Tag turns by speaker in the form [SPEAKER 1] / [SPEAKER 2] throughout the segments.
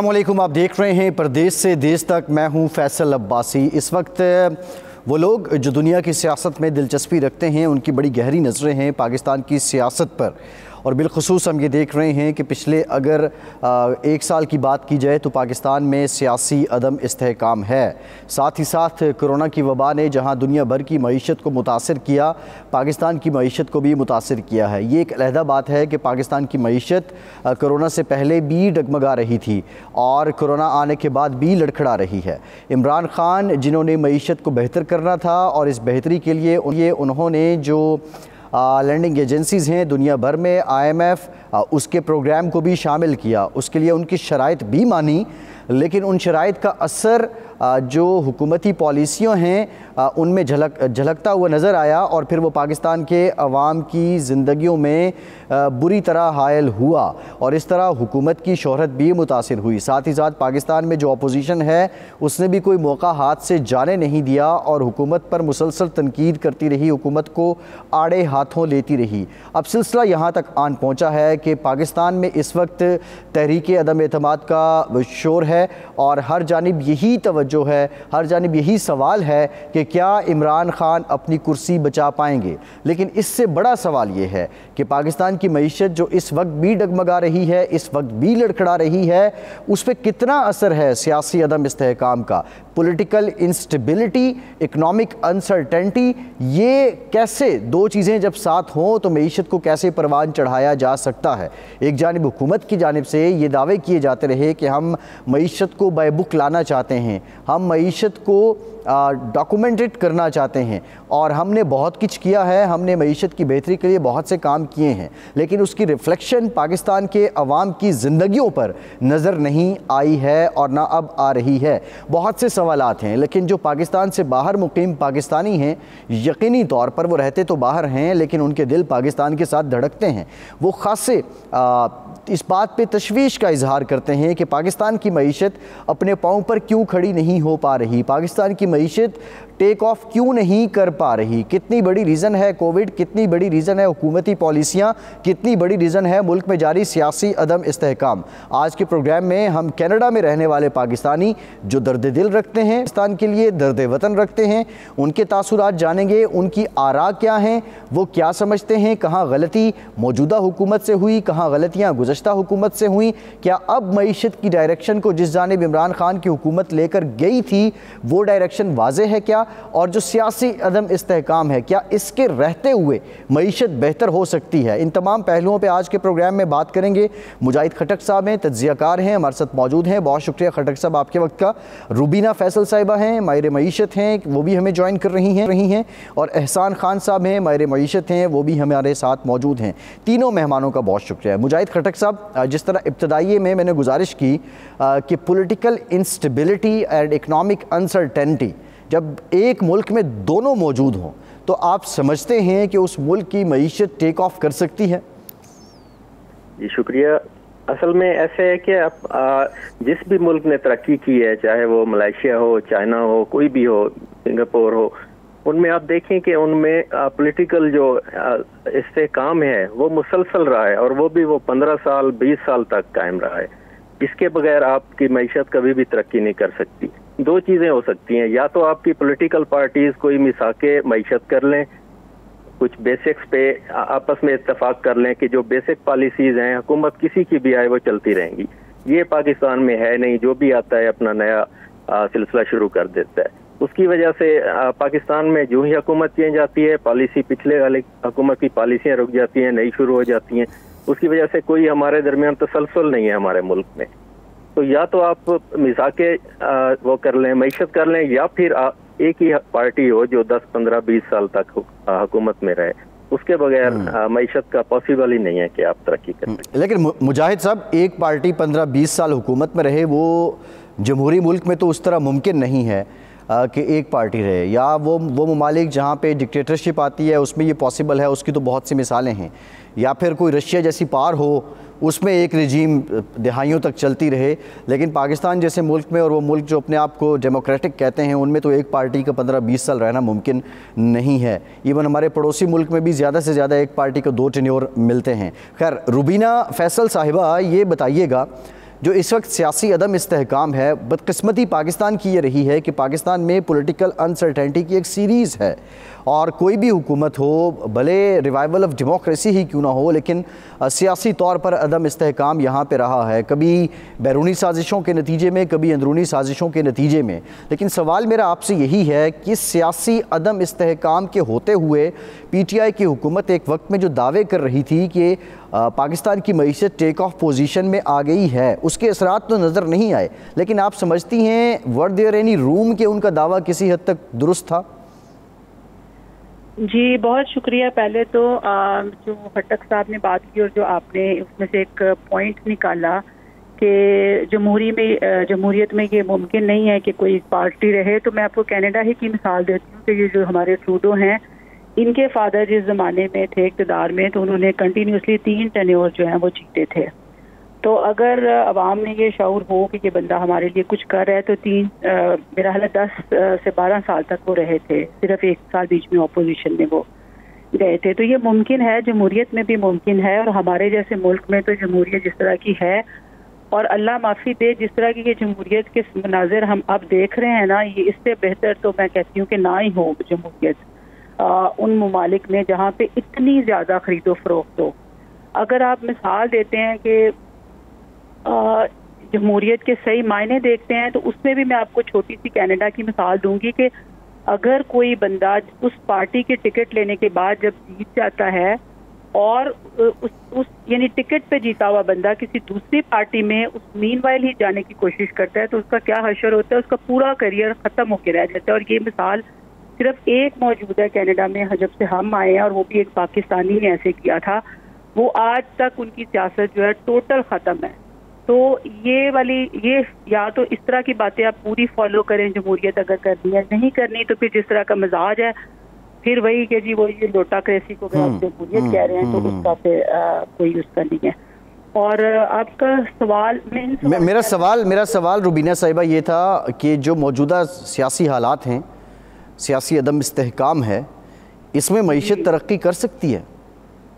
[SPEAKER 1] वालेकुम आप देख रहे हैं प्रदेश से देश तक मैं हूँ फैसल अब्बासी। इस वक्त, वो लोग जो दुनिया की सियासत में दिलचस्पी रखते हैं, उनकी बड़ी गहरी नज़रें हैं पाकिस्तान की सियासत पर। और बिलखसूस हम ये देख रहे हैं कि पिछले अगर एक साल की बात की जाए तो पाकिस्तान में सियासी अदम इसकाम है। साथ ही साथ कोरोना की वबा ने जहाँ दुनिया भर की मीशत को मुतासर किया, पाकिस्तान की मीशत को भी मुतासर किया है। ये एक अलहदा बात है कि पाकिस्तान की मीशत कोरोना से पहले भी डगमगा रही थी और कोरोना आने के बाद भी लड़खड़ा रही है। इमरान ख़ान, जिन्होंने मीशत को बेहतर करना था और इस बेहतरी के लिए उन्होंने जो लैंडिंग एजेंसीज़ हैं दुनिया भर में आईएमएफ उसके प्रोग्राम को भी शामिल किया। उसके लिए उनकी शराइ भी मानी, लेकिन उन शराइ का असर जो हुकूमती पॉलिसियों हैं उनमें झलक, झलकता हुआ नज़र आया और फिर वो पाकिस्तान के अवाम की ज़िंदगियों में बुरी तरह हायल हुआ और इस तरह हुकूमत की शहरत भी मुतासर हुई। साथ ही साथ पाकिस्तान में जो अपोजिशन है, उसने भी कोई मौका हाथ से जाने नहीं दिया और हुकूमत पर मुसलसल तनकीद करती रही, हुकूमत को आड़े हाथों लेती रही। अब सिलसिला यहाँ तक आन पहुँचा है कि पाकिस्तान में इस वक्त तहरीक अदम अतमाद का शोर है और हर जानब यही तवज्जो जो है, हर जानब यही सवाल है कि क्या इमरान ख़ान अपनी कुर्सी बचा पाएँगे? लेकिन इससे बड़ा सवाल ये है कि पाकिस्तान की मीशत जो इस वक्त भी डगमगा रही है, इस वक्त भी लड़खड़ा रही है, उस पर कितना असर है सियासी अदम इसकाम का? पॉलिटिकल इंस्टेबिलिटी इकोनॉमिक अनसर्टेंटी ये कैसे दो चीज़ें जब साथ हों तो मीशत को कैसे परवान चढ़ाया जा सकता है? एक जानब हुकूमत की जानब से ये दावे किए जाते रहे कि हम मीशत को बैबुक लाना चाहते हैं। हम मीशत को डॉक्यूमेंटेड करना चाहते हैं। और हमने बहुत कुछ किया है, हमने मीशत की बेहतरी के लिए बहुत से काम किए हैं, लेकिन उसकी रिफ्लेक्शन पाकिस्तान के अवाम की ज़िंदगियों पर नज़र नहीं आई है और ना अब आ रही है। बहुत से सवाल हैं, लेकिन जो पाकिस्तान से बाहर मुकीम पाकिस्तानी हैं, यकीनी तौर पर वो रहते तो बाहर हैं, लेकिन उनके दिल पाकिस्तान के साथ धड़कते हैं। वो ख़ासे इस बात पे तशवीश का इजहार करते हैं कि पाकिस्तान की मीशत अपने पाँव पर क्यों खड़ी नहीं हो पा रही। पाकिस्तान की मीशत टेक ऑफ़ क्यों नहीं कर पा रही? कितनी बड़ी रीज़न है कोविड कितनी बड़ी रीज़न है हुकूमती पॉलिसियाँ कितनी बड़ी रीज़न है मुल्क में जारी सियासी अदम इसकाम आज के प्रोग्राम में हम कनाडा में रहने वाले पाकिस्तानी जो दर्द दिल रखते हैं, पाकिस्तान के लिए दर्द वतन रखते हैं, उनके तासुरात जानेंगे, उनकी आरा क्या हैं, वो क्या समझते हैं, कहाँ गलती मौजूदा हुकूमत से हुई, कहाँ गलतियाँ गुजशत हुकूमत से हुई, क्या अब मीशत की डायरेक्शन को जिस जानब इमरान खान की हुकूमत लेकर गई थी, वो डायरेक्शन वाजे है क्या? और जो सियासी अदम इसकाम है, क्या इसके रहते हुए मीशत बेहतर हो सकती है? इन तमाम पहलुओं पर आज के प्रोग्राम में बात करेंगे। मुजाहिद खटक साहब हैं, तजियाकार हैं, हमारे साथ मौजूद हैं। बहुत शुक्रिया खटक साहब आपके वक्त का। रूबीना फैसल साहिबा हैं मायर मीशत हैं, वो भी हमें ज्वाइन कर रही हैं रही हैं। और एहसान खान साहब हैं मायर मीशत हैं, वो भी हमारे साथ मौजूद हैं। तीनों मेहमानों का बहुत शुक्रिया। मुजाहिद खटक साहब जिस तरह इब्तदाई में मैंने गुजारिश की कि political instability and economic uncertainty जब एक मुल्क में दोनों मौजूद हों तो आप समझते हैं कि उस मुल्क की मीशत टेक ऑफ़ कर सकती है?
[SPEAKER 2] जी, शुक्रिया। असल में ऐसे है कि आप जिस भी मुल्क ने तरक्की की है, चाहे वो मलेशिया हो, चाइना हो, कोई भी हो, सिंगापुर हो, उनमें आप देखें कि उनमें पॉलिटिकल जो इससे काम है, वो मुसलसल रहा है और वो भी वो पंद्रह साल, बीस साल तक कायम रहा है। इसके बगैर आपकी मीशत कभी भी तरक्की नहीं कर सकती। दो चीज़ें हो सकती हैं। या तो आपकी पॉलिटिकल पार्टीज़ कोई मिसाके मीशत कर लें, कुछ बेसिक्स पे आपस में इतफाक कर लें कि जो बेसिक पॉलिसीज़ हैं, हुकूमत किसी की भी आए वो चलती रहेंगी। ये पाकिस्तान में है नहीं, जो भी आता है अपना नया सिलसिला शुरू कर देता है। उसकी वजह से पाकिस्तान में जो ही हुकूमत चेंज आती है पॉलिसी पिछले वाले हुकूमत की पॉलिसियाँ रुक जाती हैं, नई शुरू हो जाती हैं। उसकी वजह से कोई हमारे दरमियान तसलसल नहीं है हमारे मुल्क में। तो या तो आप मिसाके वो कर लें मीशत कर लें या फिर आ, एक ही पार्टी हो जो 10 15 20 साल तक हुकूमत में रहे। उसके बगैर हम्म। मीशत का पॉसिबल ही नहीं है कि आप तरक्की करें।
[SPEAKER 1] हम्म, लेकिन मुजाहिद साहब एक पार्टी 15-20 साल हुकूमत में रहे वो जमहूरी मुल्क में तो उस तरह मुमकिन नहीं है। कि एक पार्टी रहे। या वो वो ममालिक जहाँ पे डिक्टेटरशिप आती है, उसमें ये पॉसिबल है, उसकी तो बहुत सी मिसालें हैं। या फिर कोई रशिया जैसी पार हो, उसमें एक रजीम दहाइयों तक चलती रहे। लेकिन पाकिस्तान जैसे मुल्क में और वो मुल्क जो अपने आप को डेमोक्रेटिक कहते हैं, उनमें तो एक पार्टी का पंद्रह बीस साल रहना मुमकिन नहीं है। इवन हमारे पड़ोसी मुल्क में भी ज़्यादा से ज़्यादा एक पार्टी को दो टेन्योर मिलते हैं। खैर, रुबीना फैसल साहिबा, ये बताइएगा जो इस वक्त सियासी अदम इस्तेकाम है, बदकस्मती पाकिस्तान की ये रही है कि पाकिस्तान में पॉलिटिकल अनसर्टेनिटी की एक सीरीज़ है। और कोई भी हुकूमत हो, भले रिवाइवल ऑफ़ डेमोक्रेसी ही क्यों ना हो, लेकिन सियासी तौर पर अदम इस्तेकाम यहाँ पर रहा है। कभी बैरूनी साजिशों के नतीजे में, कभी अंदरूनी साजिशों के नतीजे में। लेकिन सवाल मेरा आपसे यही है कि सियासी अदम इस्तेकाम के होते हुए पी टी आई की हुकूमत एक वक्त में जो दावे कर रही थी कि पाकिस्तान की मीशत टेक ऑफ़ पोजीशन में आ गई है उसके असरात तो नज़र नहीं आए। लेकिन आप समझती हैं वर्ड देयर एनी रूम के उनका दावा किसी हद तक दुरुस्त था?
[SPEAKER 3] जी बहुत शुक्रिया। पहले तो आ, जो खट्टक साहब ने बात की और जो आपने उसमें से एक पॉइंट निकाला कि जमहूरी में जमहूरियत में ये मुमकिन नहीं है कि कोई पार्टी रहे तो मैं आपको कनाडा ही की मिसाल देती हूँ कि ये जो हमारे ट्रूडो हैं इनके फादर जिस ज़माने में थे, इकतदार में तो उन्होंने कंटिन्यूसली तीन टेन्योर जो हैं वो जीते थे। तो अगर आवाम में ये शौर हो कि ये बंदा हमारे लिए कुछ कर रहा है तो तीन मेरा हाल दस से बारह साल तक वो रहे थे। सिर्फ़ एक साल बीच में अपोजिशन में वो गए थे। तो ये मुमकिन है, जमहूरियत में भी मुमकिन है, और हमारे जैसे मुल्क में तो जमहूरियत जिस तरह की है, और अल्लाह माफ़ी दे, जिस तरह की ये जमहूरियत के मनाजिर हम अब देख रहे हैं ना, ये इससे बेहतर तो मैं कहती हूँ कि ना ही हो जमहूरियत उन ममालिक में जहाँ पे इतनी ज़्यादा खरीदो फरोख्त हो। अगर आप मिसाल देते हैं कि जमहूरियत के सही मायने देखते हैं तो उसमें भी मैं आपको छोटी सी कनाडा की मिसाल दूँगी कि अगर कोई बंदा उस पार्टी के टिकट लेने के बाद जब जीत जाता है और उस उस, यानी टिकट पे जीता हुआ बंदा किसी दूसरी पार्टी में उस मीन वाइल ही जाने की कोशिश करता है तो उसका क्या हशर होता है, उसका पूरा करियर खत्म होकर रह जाता है। और ये मिसाल सिर्फ़ एक मौजूद है कनाडा में जब से हम आए हैं और वो भी एक पाकिस्तानी ने ऐसे किया था। वो आज तक उनकी सियासत जो है टोटल ख़त्म है। तो ये वाली ये या तो इस तरह की बातें आप पूरी फॉलो करें जमहूरियत अगर करनी है नहीं करनी तो फिर जिस तरह का मिजाज है फिर वही कि जी वो ये लोटा क्रेसी को अगर आप जमहूरियत हम्म, कह रहे हैं तो हम्म, उसका फिर कोई उसका नहीं है। और आपका सवाल
[SPEAKER 1] मेरा सवाल मेरा सवाल रुबीना साहिबा ये था कि जो मौजूदा सियासी हालात हैं सियासी अदम इस्तेकाम है इसमें मीशत तरक्की कर सकती है।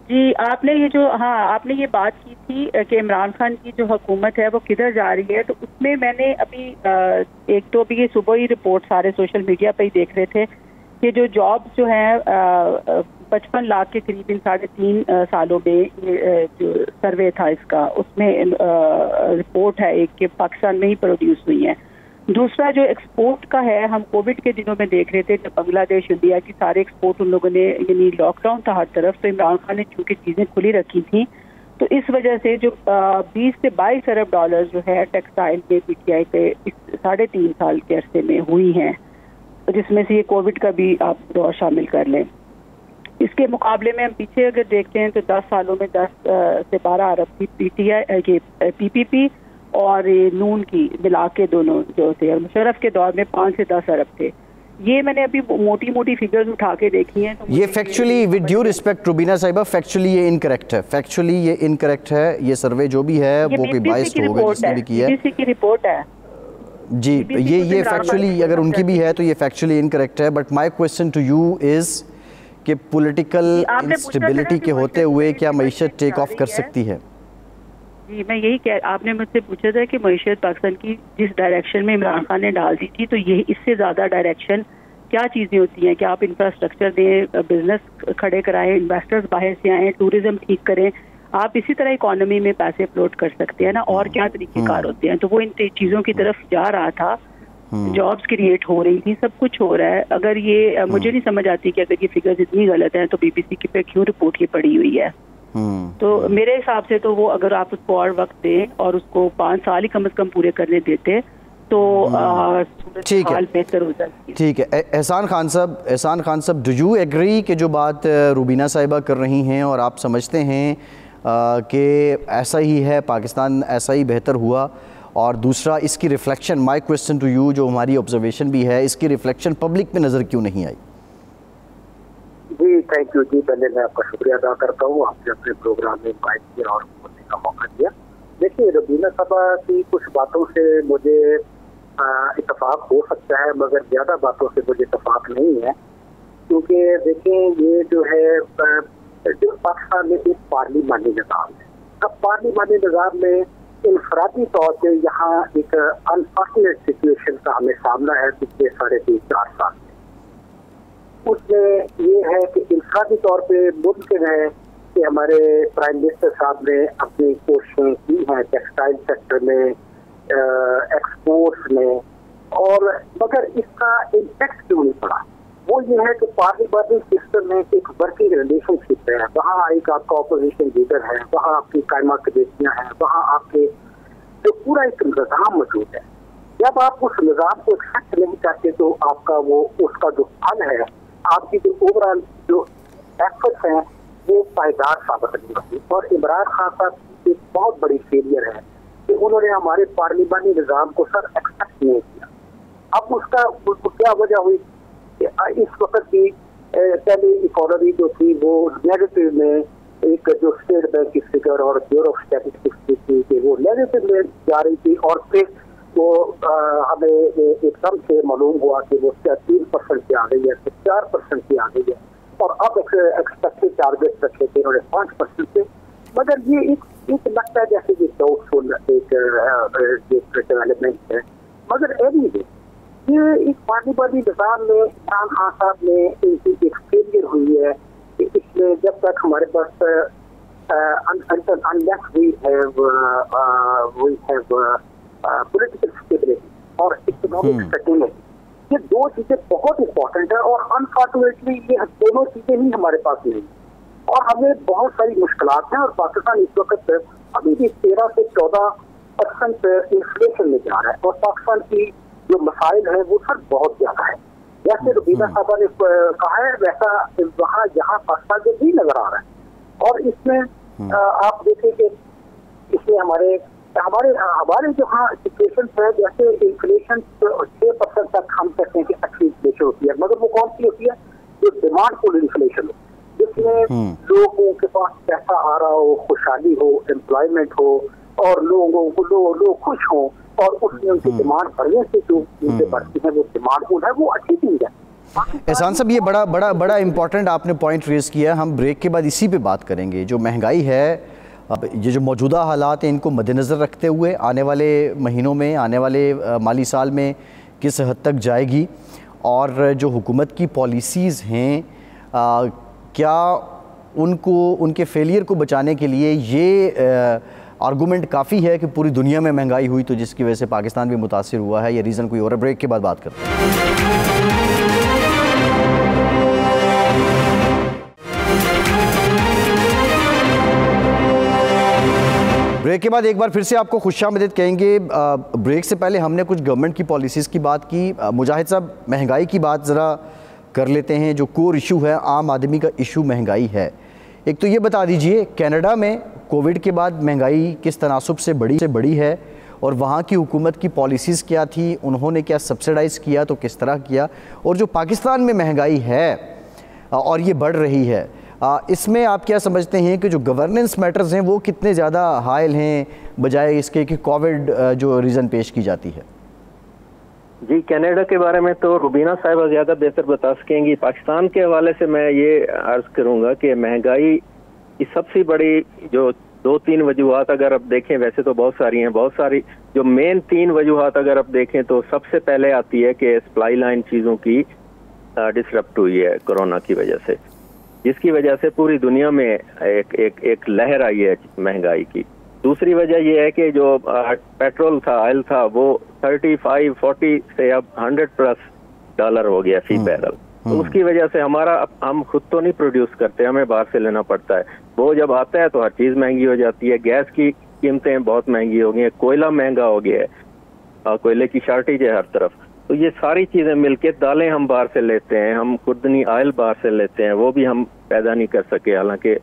[SPEAKER 3] जी आपने ये जो हाँ आपने ये बात की थी कि इमरान खान की जो हुकूमत है वो किधर जा रही है तो उसमें मैंने अभी एक तो अभी ये सुबह ही रिपोर्ट सारे सोशल मीडिया पर ही देख रहे थे कि जो जॉब जो है पचपन लाख के करीब इन साढ़े तीन सालों में ये जो सर्वे था इसका उसमें रिपोर्ट है एक कि पाकिस्तान में ही प्रोड्यूस हुई है। दूसरा जो एक्सपोर्ट का है, हम कोविड के दिनों में देख रहे थे, जब बांग्लादेश, इंडिया की सारे एक्सपोर्ट उन लोगों ने, यानी लॉकडाउन था हर तरफ़ तो इमरान खान ने चूँकि चीज़ें खुली रखी थी तो इस वजह से जो बीस से बाईस अरब डॉलर जो है टेक्सटाइल के पीटीआई पे, इस साढ़े तीन साल के अरसे में हुई हैं, जिसमें से ये कोविड का भी आप दौर शामिल कर लें। इसके मुकाबले में हम पीछे अगर देखते हैं तो दस सालों में दस से बारह अरब की पीटीआई ये पीपीपी और नून की मिला के दोनों जो थे और मुशरफ के दौर में पाँच से दस अरब थे। ये मैंने अभी मोटी मोटी फिगर्स उठा के देखी हैं तो
[SPEAKER 1] ये factually with due respect Rubina साहिबा फैक्चुअली ये इनकरेक्ट है। फैक्चुअली ये इनकरेक्ट है ये सर्वे जो भी है वो कोई बाइस्ड होगा जिसने भी किया
[SPEAKER 3] है। की रिपोर्ट है।
[SPEAKER 1] जी ये ये फैक्चुअली अगर उनकी भी है। तो ये फैक्चुअली इनकरेक्ट है। But my question to you is कि पॉलिटिकल इंस्टेबिलिटी के होते हुए क्या मीशत टेक ऑफ़ कर सकती है?
[SPEAKER 3] जी मैं यही कह आपने मुझसे पूछा था कि मीशत पाकिस्तान की जिस डायरेक्शन में इमरान खान ने डाल दी थी तो ये इससे ज़्यादा डायरेक्शन क्या चीज़ें होती हैं कि आप इंफ्रास्ट्रक्चर दें बिज़नेस खड़े कराएँ इन्वेस्टर्स बाहर से आएँ टूरिज़्म ठीक करें आप इसी तरह इकोनॉमी में पैसे फ्लोट कर सकते हैं ना और क्या तरीके कार हम्म। होते हैं तो वो इन चीज़ों की तरफ़ जा रहा था जॉब्स हम्म। क्रिएट हो रही थी सब कुछ हो रहा है अगर ये मुझे हम्म। नहीं समझ आती कि अगर ये फिगर्स इतनी गलत है तो बीबीसी की पे क्यों रिपोर्ट ये पड़ी हुई है। तो मेरे हिसाब से तो वो अगर आप उसको और वक्त दें और उसको पाँच साल ही कम अज कम पूरे करने देते तो
[SPEAKER 1] हम्म। ठीक है। बेहतर हो जाती ठीक है। एहसान खान साहब एहसान खान साहब डू यू एग्री कि जो बात रूबीना साहिबा कर रही हैं और आप समझते हैं कि ऐसा ही है पाकिस्तान ऐसा ही बेहतर हुआ? और दूसरा इसकी reflection my question to you जो हमारी ऑब्जर्वेशन भी है इसकी रिफ्लेक्शन पब्लिक में नज़र क्यों नहीं आई?
[SPEAKER 4] जी थैंक यू जी। पहले मैं आपका शुक्रिया अदा करता हूँ। आपने अपने प्रोग्राम में इन्वाइट किया और बोलने का मौका दिया। देखिए रबीना सभा की कुछ बातों से मुझे इतफाक हो सकता है, मगर ज़्यादा बातों से मुझे इतफाक नहीं है। क्योंकि देखें ये जो है जो पाकिस्तान में एक पार्लिमानी निज़ाम है। अब पार्लिमानी निज़ाम में इंफरादी तौर पर यहाँ एक अनफॉर्चुनेट सिचुएशन का हमें सामना है पिछले साढ़े तीन चार साल उसमें ये है कि इंफरादी तौर पे मुमकिन है कि हमारे प्राइम मिनिस्टर साहब ने अपनी कोशिशें की हैं टेक्सटाइल सेक्टर में एक्सपोर्ट्स में। और मगर इसका इम्पैक्ट क्यों नहीं पड़ा? वो ये है कि पार्लियामेंट्री सिस्टम में एक वर्किंग रिलेशनशिप है। वहाँ एक आपका ऑपोजिशन लीडर है, वहाँ आपकी कायमा कमेटियाँ हैं, वहाँ आपके जो पूरा एक निज़ाम मौजूद है। जब आप उस निज़ाम को एक्सेप्ट नहीं करते तो आपका वो, उसका जो फल है आपकी जो ओवरऑल जो एफर्ट्स हैं, वो पायदार साबित नहीं होती और इमरान खान साहब एक बहुत बड़ी फेलियर है कि उन्होंने हमारे पार्लिमानी निज़ाम को सर एक्सेप्ट नहीं किया। अब उसका, उसको क्या वजह हुई कि इस वक्त की पहले इकोनॉमी जो थी, वो नेगेटिव में एक जो स्टेट बैंक की फिगर और ब्यूरो ऑफ़ स्टैटिस्टिक्स की थी कि वो नेगेटिव में जा रही थी और फिर वो आ, हमें एकदम से मालूम हुआ कि वो तीन परसेंट पे आ गई है फिर चार परसेंट पे आ गई है। और अब एक्सपेक्टेड टारगेट रखे थे उन्होंने पाँच परसेंट पे मगर ये एक एक लगता है जैसे कि डाउटफुल एक डेवलपमेंट है। मगर एनी वे ये एक पार्लिमानी निज़ाम में इमरान खान साहब ने इनकी एक फेलियर हुई है कि इसमें जब तक हमारे पास unless we have uh, we political stability और इकोनॉमिक स्टेबिलिटी ये दो चीज़ें बहुत इंपॉर्टेंट है और अनफॉर्चुनेटली ये दोनों चीज़ें ही हमारे पास नहीं और हमें बहुत सारी मुश्किल हैं और पाकिस्तान इस वक्त अभी भी तेरह से चौदह परसेंट इन्फ्लेशन में जा रहा है और पाकिस्तान की जो मसाइल है वो सर बहुत ज़्यादा है। जैसे रुबीना हम्म। साहबा ने कहा है वैसा वहाँ यहाँ पाकिस्तान जो भी नज़र आ रहा है। और इसमें हम्म। आप देखें कि इसमें हमारे हमारे हमारे जो हाँ सिचुएशन है जैसे इन्फ्लेशन छह परसेंट तक हम कहते हैं कि अच्छी इन्फ्लेशन होती है। मगर वो कौन सी होती है? जो डिमांड फुल इन्फ्लेशन हो। जिसमें हम्म। लोगों के पास पैसा आ रहा हो खुशहाली हो एम्प्लॉयमेंट हो और लोगों को लोग लो खुश हों और उसमें उनकी डिमांड हम्म। बढ़ने से जो चीज़ें बढ़ती है वो डिमांड जो है वो अच्छी चीज़ है।
[SPEAKER 1] एहसान साहब ये बड़ा बड़ा बड़ा इंपॉर्टेंट आपने पॉइंट रेज किया। हम ब्रेक के बाद इसी पे बात करेंगे। जो महँगाई है अब ये जो मौजूदा हालात हैं, इनको मद्देनज़र रखते हुए आने वाले महीनों में, आने वाले माली साल में किस हद तक जाएगी और जो हुकूमत की पॉलिसीज़ हैं क्या उनको, उनके फेलियर को बचाने के लिए ये आर्गूमेंट काफ़ी है कि पूरी दुनिया में महँगाई हुई तो जिसकी वजह से पाकिस्तान भी मुतासर हुआ है? ये रीज़न कोई और ब्रेक के बाद बात करते हैं। ब्रेक के बाद एक बार फिर से आपको खुश आमदीद कहेंगे ब्रेक से पहले हमने कुछ गवर्नमेंट की पॉलिसीज़ की बात की। मुजाहिद साहब, महँगाई की बात ज़रा कर लेते हैं। जो कोर इशू है, आम आदमी का इशू महँगाई है। एक तो ये बता दीजिए कनाडा में कोविड के बाद महँगाई किस तनासब से बड़ी से बड़ी है और वहाँ की हुकूमत की पॉलिसीज़ क्या थी, उन्होंने क्या सब्सिडाइज़ किया तो किस तरह किया? और जो पाकिस्तान में महँगाई है और ये बढ़ रही है इसमें आप क्या समझते हैं कि जो गवर्नेंस मैटर्स हैं, वो कितने ज़्यादा हायल हैं, बजाय इसके कि कोविड जो रीज़न पेश की जाती है?
[SPEAKER 2] जी कनाडा के बारे में तो रुबीना साहिबा ज़्यादा बेहतर बता सकेंगी। पाकिस्तान के हवाले से मैं ये अर्ज़ करूँगा कि महँगाई की सबसे बड़ी जो दो तीन वजूहत अगर आप देखें, वैसे तो बहुत सारी हैं, बहुत सारी जो मेन तीन वजूहत अगर आप देखें तो सबसे पहले आती है कि सप्लाई लाइन चीज़ों की डिसरप्ट हुई है कोरोना की वजह से। जिसकी वजह से पूरी दुनिया में एक एक एक लहर आई है महँगाई की दूसरी वजह यह है कि जो पेट्रोल था ऑयल था वो थर्टी फाइव फोर्टी से अब हंड्रेड प्लस डॉलर हो गया फ़ी बैरल हम्म। तो हम्म। उसकी वजह से हमारा हम खुद तो नहीं प्रोड्यूस करते हमें बाहर से लेना पड़ता है वो जब आता है तो हर चीज़ महँगी हो जाती है गैस की कीमतें बहुत महँगी हो गई है कोयला महँगा हो गया है कोयले की शॉर्टेज है हर तरफ़ तो ये सारी चीज़ें मिलके दालें हम बाहर से लेते हैं हम खुदनी ऑयल बाहर से लेते हैं वो भी हम पैदा नहीं कर सके। हालाँकि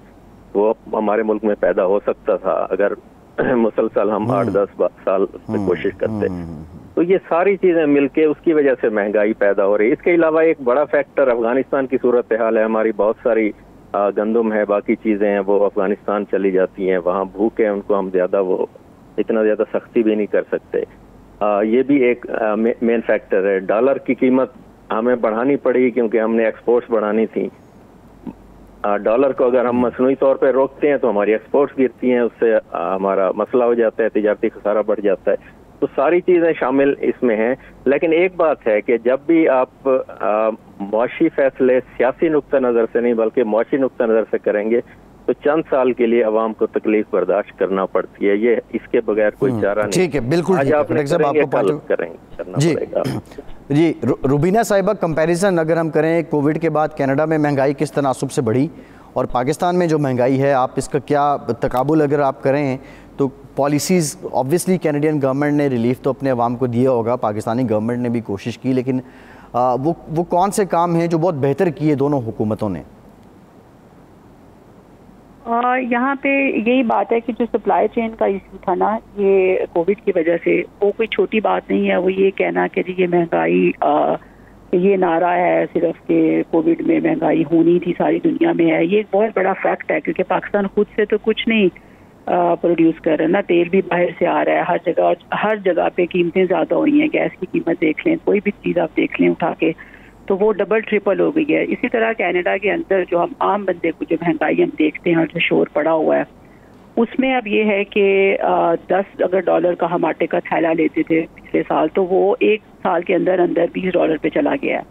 [SPEAKER 2] वो हमारे मुल्क में पैदा हो सकता था अगर मुसलसल हम आठ हम्म। दस साल से हम्म, कोशिश करते। हम्म, तो ये सारी चीज़ें मिलके उसकी वजह से महँगाई पैदा हो रही है। इसके अलावा एक बड़ा फैक्टर अफ़गानिस्तान की सूरत हाल है। हमारी बहुत सारी गंदम है बाकी चीज़ें हैं वो अफ़गानिस्तान चली जाती हैं वहाँ भूख है उनको हम ज़्यादा वो इतना ज़्यादा सख्ती भी नहीं कर सकते। ये भी एक मेन फैक्टर है। डॉलर की कीमत हमें बढ़ानी पड़ी क्योंकि हमने एक्सपोर्ट्स बढ़ानी थी। डॉलर को अगर हम मसनू तौर पर रोकते हैं तो हमारी एक्सपोर्ट्स गिरती हैं, उससे हमारा मसला हो जाता है, तजारती खसारा बढ़ जाता है। तो सारी चीज़ें शामिल इसमें हैं। लेकिन एक बात है कि जब भी आप मुआशी फैसले, सियासी नुक़ नज़र से नहीं, बल्कि मुशी नुक़ नज़र से करेंगे तो चंद साल के लिए आवाम को तकलीफ़ बर्दाश्त करना पड़ती है ये इसके बगैर कोई हम्म, चारा नहीं
[SPEAKER 1] ठीक है बिल्कुल आज आप आपको करेंगे जी जी रुबीना साहिबा कंपैरिजन अगर हम करें कोविड के बाद कनाडा में महँगाई किस तनासब से बढ़ी और पाकिस्तान में जो महँगाई है आप इसका क्या तकाबुल अगर आप करें तो पॉलिसीज़ ऑब्वियसली कैनेडियन गवर्नमेंट ने रिलीफ तो अपने अवाम को दिया होगा पाकिस्तानी गवर्नमेंट ने भी कोशिश की लेकिन आ, वो वो कौन से काम हैं जो बहुत बेहतर किए दोनों हुकूमतों ने?
[SPEAKER 3] यहाँ पे यही बात है कि जो सप्लाई चेन का इशू था ना, ये कोविड की वजह से, वो कोई छोटी बात नहीं है। वो ये कहना कि जी, ये महँगाई ये नारा है सिर्फ़ कि कोविड में महँगाई होनी थी, सारी दुनिया में है। ये एक बहुत बड़ा फैक्ट है, क्योंकि पाकिस्तान खुद से तो कुछ नहीं प्रोड्यूस कर रहा ना तेल भी बाहर से आ रहा है, हर जगह हर जगह पे कीमतें ज़्यादा हो रही हैं। गैस की कीमत देख लें, कोई भी चीज़ आप देख लें, उठा के तो वो डबल ट्रिपल हो गई है। इसी तरह कनाडा के अंदर जो हम आम बंदे को जो महँगाई हम देखते हैं और जो शोर पड़ा हुआ है, उसमें अब ये है कि दस अगर डॉलर का हम आटे का थैला लेते थे पिछले साल तो वो एक साल के अंदर अंदर बीस डॉलर पे चला गया है।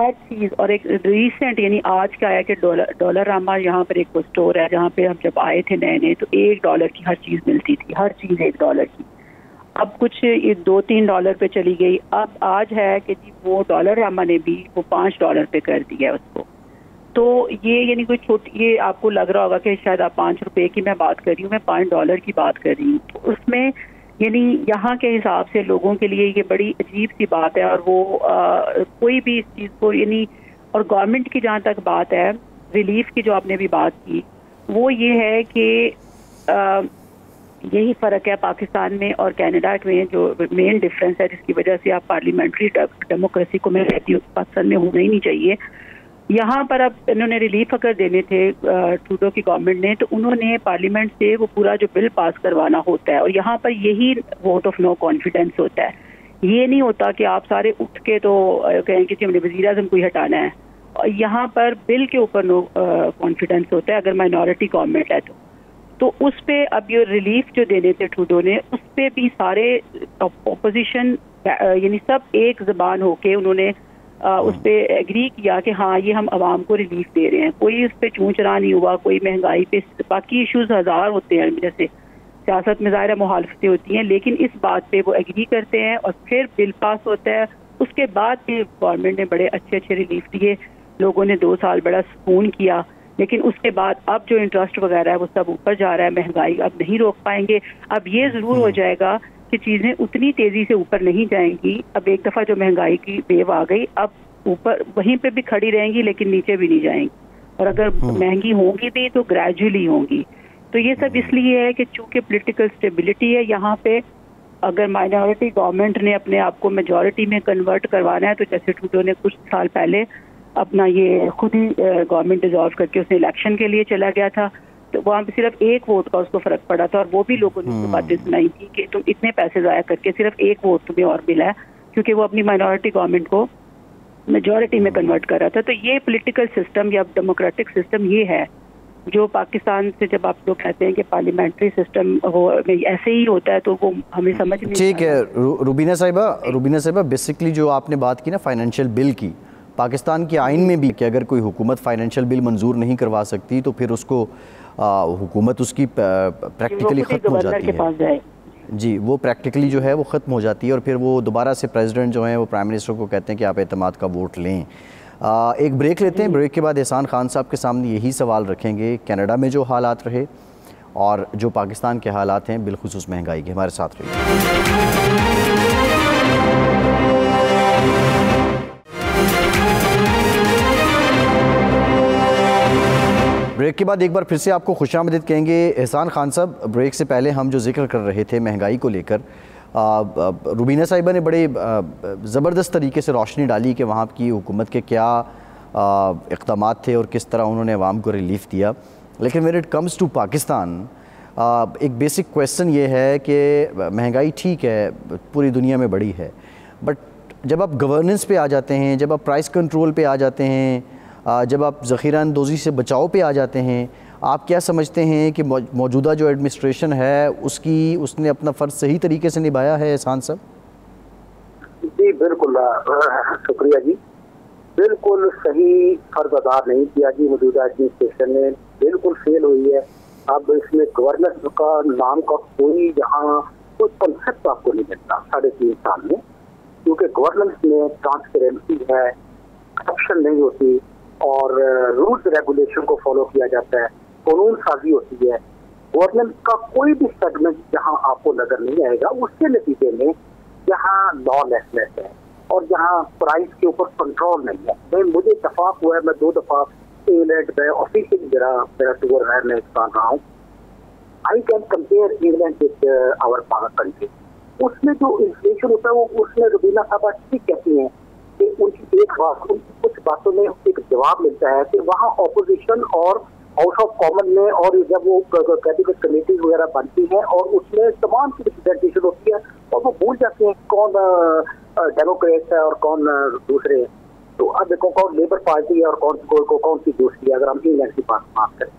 [SPEAKER 3] हर चीज़ और एक रिसेंट यानी आज क्या है कि डॉलर डॉलर रामा यहाँ पर एक स्टोर है, जहाँ पे हम जब आए थे नए नए तो एक डॉलर की हर चीज़ मिलती थी, हर चीज़ एक डॉलर की। अब कुछ दो तीन डॉलर पे चली गई। अब आज है कि जी वो डॉलर रामा ने भी वो पाँच डॉलर पे कर दिया उसको। तो ये यानी कोई छोटी ये आपको लग रहा होगा कि शायद आप पाँच रुपए की मैं बात कर रही हूँ मैं पाँच डॉलर की बात कर रही हूँ। तो उसमें यानी यहाँ के हिसाब से लोगों के लिए ये बड़ी अजीब सी बात है और वो आ, कोई भी इस चीज़ को यानी और गवर्नमेंट की जहाँ तक बात है रिलीफ की जो आपने भी बात की वो ये है कि यही फ़र्क है पाकिस्तान में और कनाडा में जो मेन डिफरेंस है, जिसकी वजह से आप पार्लियामेंट्री डेमोक्रेसी को मैं कहती हूँ, पाकिस्तान में होना ही नहीं चाहिए। यहाँ पर अब इन्होंने रिलीफ अगर देने थे ट्रूडो की गवर्नमेंट ने तो उन्होंने पार्लियामेंट से वो पूरा जो बिल पास करवाना होता है। और यहाँ पर यही वोट ऑफ़ नो कॉन्फिडेंस होता है। ये नहीं होता कि आप सारे उठ के तो कहें कि हमने वजी अजम को ही हटाना है। और यहाँ पर बिल के ऊपर नो कॉन्फिडेंस होता है, अगर माइनॉरिटी गवर्नमेंट है तो। तो उस पर अब ये रिलीफ जो देने थे ठूडो ने, उस पर भी सारे अपोजिशन यानी सब एक जबान होके उन्होंने उस पर एग्री किया कि हाँ ये हम आवाम को रिलीफ दे रहे हैं। कोई उस पर चूँ चरा नहीं हुआ, कोई महँगाई पे, बाकी इश्यूज़ हज़ार होते हैं जैसे सियासत में ज़ाहिर मुहालफतें होती हैं, लेकिन इस बात पे वो एग्री करते हैं और फिर बिल पास होता है। उसके बाद भी गवर्नमेंट ने बड़े अच्छे अच्छे रिलीफ दिए। लोगों ने दो साल बड़ा सुकून किया। लेकिन उसके बाद अब जो इंटरेस्ट वगैरह है वो सब ऊपर जा रहा है महँगाई अब नहीं रोक पाएँगे। अब ये ज़रूर हो हम्म। जाएगा कि चीज़ें उतनी तेज़ी से ऊपर नहीं जाएँगी। अब एक दफ़ा जो महँगाई की वेव आ गई अब ऊपर वहीं पे भी खड़ी रहेंगी लेकिन नीचे भी नहीं जाएँगी। और अगर हम्म। महँगी होंगी भी तो ग्रेजुअली होंगी। तो ये सब इसलिए है कि चूँकि पोलिटिकल स्टेबिलिटी है यहाँ पे अगर माइनॉरिटी गवर्नमेंट ने अपने आप को मेजोरिटी में कन्वर्ट करवाना है तो जैसे टूडो ने कुछ साल पहले अपना ये खुद ही गवर्नमेंट डिजॉल्व करके उसने इलेक्शन के लिए चला गया था। तो वहाँ पे सिर्फ़ एक वोट का उसको फ़र्क पड़ा था और वो भी लोगों ने उसको। बातें सुनाई थी कि तुम इतने पैसे ज़ाया करके सिर्फ़ एक वोट तुम्हें और मिला है क्योंकि वो अपनी माइनॉरिटी गवर्नमेंट को मेजोरिटी में कन्वर्ट कर रहा था। तो ये पोलिटिकल सिस्टम या डेमोक्रेटिक सिस्टम ये है जो पाकिस्तान से जब आप लोग कहते हैं कि पार्लियामेंट्री सिस्टम हो ऐसे ही होता है तो वो हमें समझ नहीं
[SPEAKER 1] ठीक है रुबीना साहिबा रुबीना साहिबा बेसिकली जो आपने बात की ना फाइनेंशियल बिल की पाकिस्तान के आइन में भी कि अगर कोई हुकूमत फाइनेंशियल बिल मंजूर नहीं करवा सकती तो फिर उसको हुकूमत उसकी प्रैक्टिकली ख़त्म हो जाती है। जी वो प्रैक्टिकली जो है वो ख़त्म हो जाती है और फिर वो दोबारा से प्रेसिडेंट जो हैं वो प्राइम मिनिस्टर को कहते हैं कि आप अतमाद का वोट लें। आ, एक ब्रेक लेते हैं। ब्रेक के बाद एहसान खान साहब के सामने यही सवाल रखेंगे कनाडा में जो हालात रहे और जो पाकिस्तान के हालात हैं बिलखसूस महँगाई के हमारे साथ रहिए। ब्रेक के बाद एक बार फिर से आपको खुश आमदीद कहेंगे, एहसान खान साहब, ब्रेक से पहले हम जो ज़िक्र कर रहे थे महँगाई को लेकर रुबीना साहिबा ने बड़े ज़बरदस्त तरीके से रोशनी डाली कि वहाँ की हुकूमत के क्या इकदाम थे और किस तरह उन्होंने अवाम को रिलीफ दिया। लेकिन मेरे इट कम्स टू पाकिस्तान एक बेसिक क्वेश्चन ये है कि महँगाई ठीक है, पूरी दुनिया में बड़ी है। बट जब आप गवर्नेंस पे आ जाते हैं, जब आप प्राइस कंट्रोल पे आ जाते हैं जब आप ज़ख़ीरा अंदोज़ी से बचाव पे आ जाते हैं, आप क्या समझते हैं कि मौजूदा जो एडमिनिस्ट्रेशन है, उसकी, उसने अपना फ़र्ज़ सही तरीके से निभाया है, एहसान साहब?
[SPEAKER 4] जी, बिल्कुल शुक्रिया जी। बिल्कुल सही फ़र्ज़ अदा नहीं किया जी, मौजूदा एडमिनिस्ट्रेशन ने। बिल्कुल फेल हुई है। अब इसमें गवर्नेंस का नाम का कोई यहाँ, कोई कॉन्सेप्ट आपको नहीं मिलता साढ़े तीन साल में। क्योंकि गवर्नेंस में ट्रांसपेरेंसी है करप्शन नहीं होती। और रूल्स रेगुलेशन को फॉलो किया जाता है, कानून साजी होती है गवर्नमेंट का कोई भी सेगमेंट जहाँ आपको नज़र नहीं आएगा, उसके नतीजे में जहाँ लॉ लेसनेस है और जहाँ प्राइस के ऊपर कंट्रोल नहीं है। मैं, मुझे इतफाक हुआ है, मैं दो दफ़ा इंग्लैंड में ऑफिशियली मेरा मेरा टूर है मैं रहा हूँ। I can compare England with our country उसमें जो इन्फ्लेशन होता है, वो उसमें रुबीना साहबा ठीक कहती हैं कि उनकी एक बात कुछ बातों में एक जवाब मिलता है कि वहाँ ऑपोजिशन और हाउस ऑफ़ कॉमन में और जब वो कैबिनेट कमेटी वगैरह बनती है और उसमें तमाम की रिप्रेजेंटेशन होती है और वो भूल जाते हैं कौन डेमोक्रेट है और कौन दूसरे हैं तो अब देखो कौन लेबर पार्टी है और कौन को, कौन सी दूसरी अगर हम इंग्लैंड की बात बात करें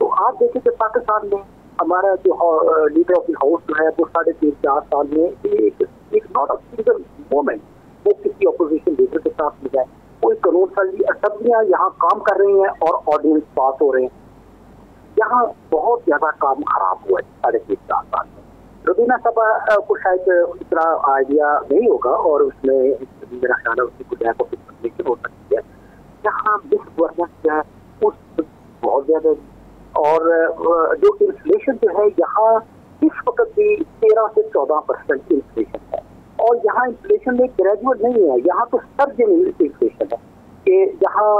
[SPEAKER 4] तो आप देखें कि पाकिस्तान में हमारा जो लीडर ऑफ़ द हाउस जो है वो साढ़े तीन चार साल में एक नॉट अ सिंगल मोमेंट वो किसी अपोजिशन लीडर के साथ मिल। जाए कोई कानून साजी असम्बलियाँ यहाँ काम कर रही हैं और ऑर्डिनेंस पास हो रहे हैं। यहाँ बहुत ज़्यादा काम खराब हुआ है साढ़े तीन चार साल में। रुबीना सभा को शायद इतना आइडिया नहीं होगा और उसमें मेरा ख्याल है उसकी कुछ ऑफ़ हो सकती है। यहाँ मिस गवर्नेंस है उस बहुत ज़्यादा और जो इन्फ्लेशन जो है, यहाँ इस वक्त भी तेरह से चौदह परसेंट इन्फ्लेशन है। और यहाँ इन्फ्लेशन में ग्रेजुएट नहीं है। यहाँ तो सब सर्ज इन्फ्लेशन है कि जहाँ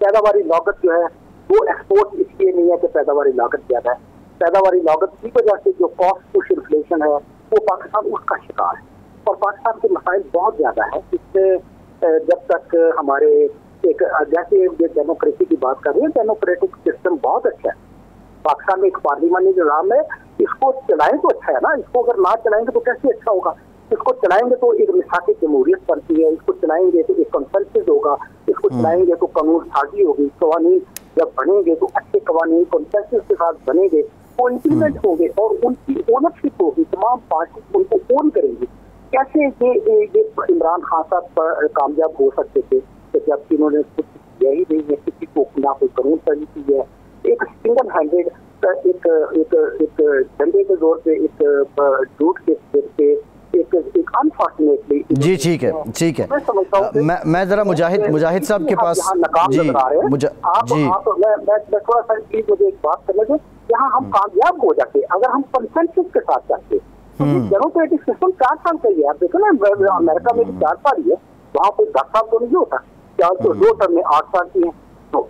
[SPEAKER 4] पैदावारी लागत जो है, वो एक्सपोर्ट इसलिए नहीं है कि पैदावारी लागत ज़्यादा है। पैदावारी लागत की वजह से जो कॉस्ट पुश इन्फ्लेशन है, वो पाकिस्तान उसका शिकार है। और पाकिस्तान के मसाइल बहुत ज़्यादा है। इससे जब तक हमारे एक जैसे जो डेमोक्रेसी की बात कर रहे हैं डेमोक्रेटिक सिस्टम बहुत अच्छा है। पाकिस्तान में एक पार्लियामानी निज़ाम है, इसको चलाएँ तो अच्छा है ना। इसको अगर ना चलाएँगे तो कैसे अच्छा होगा? इसको चलाएँगे तो एक मिसाक जमहूरियत बनती है इसको चलाएँगे तो एक कंसेंसिस होगा इसको हम्म। चलाएँगे तो कानून साजी होगी कवानी जब बनेंगे तो अच्छे कवानी कंसेंसिस के साथ बनेंगे वो इम्प्लीमेंट हम्म। होंगे और उनकी ओनरशिप होगी तमाम पार्टी उनको ओन करेंगी कैसे ये ये इमरान खान साहब कामयाब हो सकते थे जबकि इन्होंने कुछ किया ही नहीं है किसी को ना कोई कानून साजी की है एक सिंगल हैंडेड एक एक एक झंडे के ज़ोर पे एक झूठ के पे एक एक अनफॉर्चुनेटली
[SPEAKER 1] जी ठीक है ठीक है। मैं मैं जरा मुजाहिद मुजाहिद साहब के पास जी मुझा, जी।
[SPEAKER 4] आप मैं मैं थोड़ा सा प्लीज़ मुझे एक बात करने दें। यहाँ हम हम्म। कामयाब हो जाते अगर हम कंसेंसस के साथ जाते डेमोक्रेटिक सिस्टम चार साल का ही है। आप देखो ना अमेरिका में चार साल ही है। वहाँ कोई दस साल तो नहीं होता। चार तो दो टर्म में आठ साल की है। तो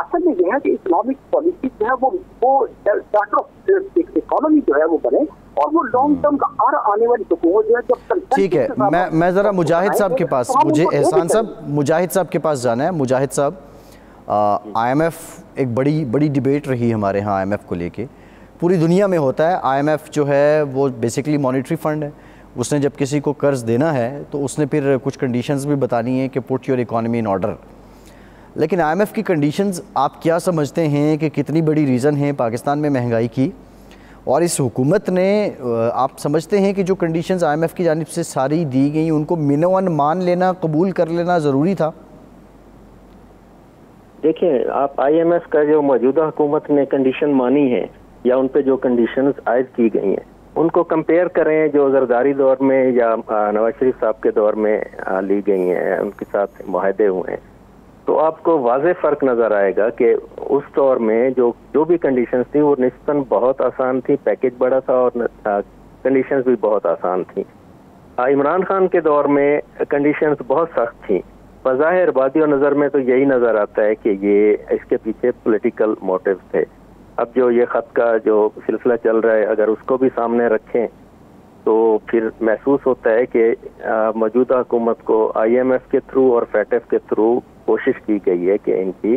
[SPEAKER 4] असल में यह है कि इकोनॉमिक पॉलिसी जो है वो वो चार्टर ऑफ़ इकोनॉमी जो है वो बने। और वो लॉन्ग टर्म का हर आने वाली हुकूमत जो है जब तक
[SPEAKER 1] ठीक है मैं मैं ज़रा मुजाहिद साहब के पास तो मुझे एहसान साहब मुजाहिद साहब के पास जाना है। मुजाहिद साहब आईएमएफ एक बड़ी बड़ी डिबेट रही हमारे यहाँ आईएमएफ को लेके। पूरी दुनिया में होता है। आईएमएफ जो है वो बेसिकली मॉनेटरी फंड है। उसने जब किसी को कर्ज देना है तो उसने फिर कुछ कंडीशंस भी बतानी है कि put your economy in order लेकिन आईएमएफ की कंडीशंस आप क्या समझते हैं कि कितनी बड़ी रीज़न है पाकिस्तान में महँगाई की? और इस हुकूमत ने आप समझते हैं कि जो कंडीशंस आईएमएफ की जानब से सारी दी गई, उनको मिनोवन मान लेना, कबूल कर लेना ज़रूरी था?
[SPEAKER 2] देखिए, आप आईएमएफ का जो मौजूदा हुकूमत ने कंडीशन मानी है, या उन पे जो कंडीशंस आयद की गई हैं, उनको कंपेयर करें जो जरदारी दौर में या नवाज़ शरीफ साहब के दौर में ली गई हैं, उनके साथ माहदे हुए हैं। तो आपको वाज फ़र्क नज़र आएगा कि उस दौर में जो जो भी कंडीशंस थी, वो निस्बतन बहुत आसान थी पैकेज बड़ा था और कंडीशंस भी बहुत आसान थी। इमरान खान के दौर में कंडीशंस बहुत सख्त थी। बज़ाहिर बादी और नज़र में तो यही नज़र आता है कि ये इसके पीछे पॉलिटिकल मोटिव थे। अब जो ये ख़त का जो सिलसिला चल रहा है, अगर उसको भी सामने रखें तो फिर महसूस होता है कि मौजूदा हुकूमत को आईएमएफ के थ्रू और फैटफ के थ्रू कोशिश की गई है कि इनकी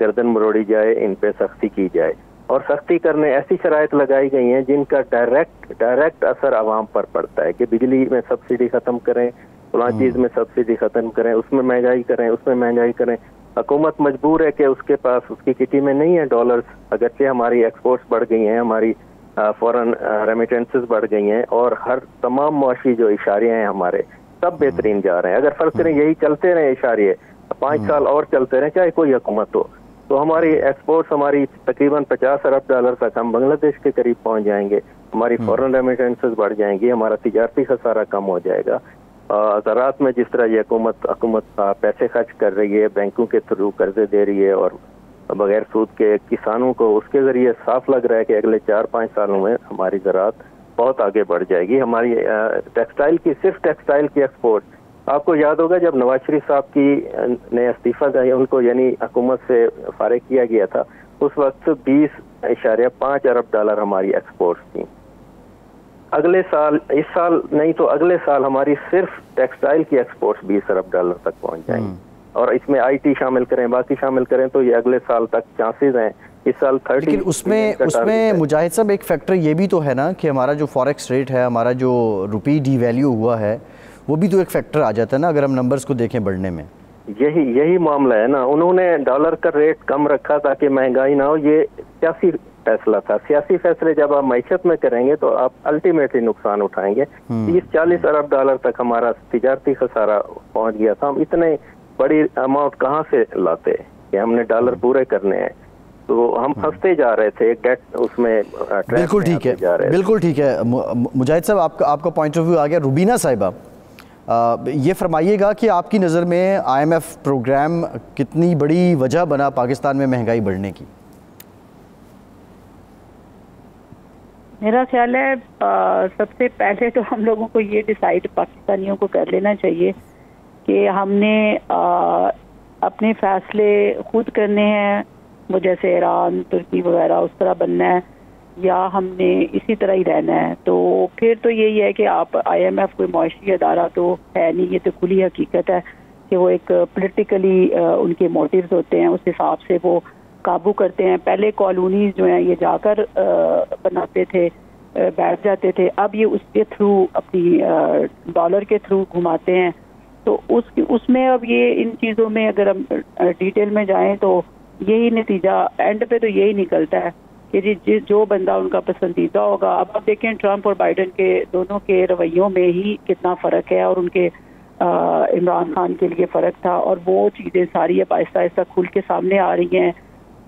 [SPEAKER 2] गर्दन मरोड़ी जाए इन पे सख्ती की जाए। और सख्ती करने ऐसी शरात लगाई गई हैं जिनका डायरेक्ट डायरेक्ट असर आवाम पर पड़ता है कि बिजली में सब्सिडी खत्म करें फला हम्म। चीज़ में सब्सिडी खत्म करें उसमें महँगाई करें उसमें महँगाई करें। हुकूमत मजबूर है कि उसके पास उसकी किटी में नहीं है डॉलर्स अगरचे हमारी एक्सपोर्ट्स बढ़ गई हैं हमारी फॉरेन रेमिटेंसेस बढ़ गई हैं और हर तमाम मुआशी जो इशारे हैं हमारे सब बेहतरीन जा रहे हैं। अगर फ़र्ज़ करें यही चलते रहे इशारे पाँच साल और चलते रहे चाहे कोई हुकूमत हो। तो हमारी एक्सपोर्ट्स हमारी तकरीबन पचास अरब डॉलर तक हम बांग्लादेश के करीब पहुँच जाएँगे। हमारी फॉरेन रेमिटेंसेस बढ़ जाएँगी हमारा तजारती खसारा कम हो जाएगा। ज़रात में जिस तरह ये हुकूमत हुकूमत पैसे खर्च कर रही है बैंकों के थ्रू कर्जे दे रही है और बगैर सूद के किसानों को उसके ज़रिए साफ़ लग रहा है कि अगले चार पाँच सालों में हमारी ज़रात बहुत आगे बढ़ जाएगी। हमारी टेक्सटाइल की सिर्फ़ टेक्सटाइल की एक्सपोर्ट आपको याद होगा जब नवाज़ शरीफ साहब की ने इस्तीफा दिया उनको यानी हुकूमत से फारिग किया गया था उस वक्त बीस इशारे पाँच अरब डॉलर हमारी एक्सपोर्ट थी। अगले साल इस साल नहीं तो अगले साल हमारी सिर्फ़ टेक्सटाइल की एक्सपोर्ट्स बीस अरब डॉलर तक पहुँच जाएँगी। हम्म। और इसमें आईटी शामिल करें बाकी शामिल करें तो ये अगले साल तक चांसेस हैं। इस साल थर्टी
[SPEAKER 1] लेकिन उसमें उसमें मुजाहिद साहब एक फैक्टर ये भी तो है ना कि हमारा जो फॉरेक्स रेट है हमारा जो रुपी डी वैल्यू हुआ है वो भी तो एक फैक्टर आ जाता है ना अगर हम नंबर्स को देखें बढ़ने में।
[SPEAKER 2] यही यही मामला है ना। उन्होंने डॉलर का रेट कम रखा ताकि महँगाई ना हो। ये सियासी फैसला था। सियासी फैसले जब आप मीशत में करेंगे तो आप अल्टीमेटली नुकसान उठाएँगे। हम्म। तीस चालीस अरब डॉलर तक हमारा तजारती खसारा पहुँच गया था। हम इतने बड़ी अमाउंट कहाँ से लाते कि हमने डॉलर। पूरे करने हैं? तो हम हम्म। फंसते जा रहे थे। डेट उसमें
[SPEAKER 1] बिल्कुल ठीक है। बिल्कुल ठीक है। मुजाहिद साहब आपका आपका पॉइंट ऑफ़ व्यू आ गया। रुबीना साहिबा ये फरमाइएगा कि आपकी नज़र में आईएमएफ प्रोग्राम कितनी बड़ी वजह बना पाकिस्तान में महँगाई बढ़ने की?
[SPEAKER 3] मेरा ख्याल है आ, सबसे पहले तो हम लोगों को ये डिसाइड पाकिस्तानियों को कर लेना चाहिए कि हमने आ, अपने फैसले खुद करने हैं वो जैसे ईरान तुर्की वगैरह उस तरह बनना है। या हमने इसी तरह ही रहना है तो फिर तो यही है कि आप आईएमएफ कोई मुआशी अदारा तो है नहीं, ये तो खुली हकीकत है कि वो एक पोलिटिकली उनके मोटिव्स होते हैं, उस हिसाब से वो काबू करते हैं। पहले कॉलोनीज जो हैं, ये जाकर बनाते थे बैठ जाते थे, अब ये उसके थ्रू अपनी डॉलर के थ्रू घुमाते हैं। तो उस, उसमें अब ये इन चीज़ों में अगर हम डिटेल में जाएँ तो यही नतीजा एंड पे तो यही निकलता है। कि जी बंदा उनका पसंदीदा होगा। अब आप देखें ट्रंप और बाइडन के दोनों के रवैयों में ही कितना फ़र्क है और उनके इमरान खान के लिए फ़र्क था और वो चीज़ें सारी अब आहिस्ता आहिस्ता खुल के सामने आ रही हैं